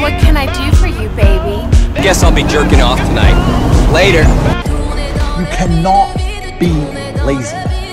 What can I do for you, baby? Guess I'll be jerking off tonight. Later. You cannot be lazy.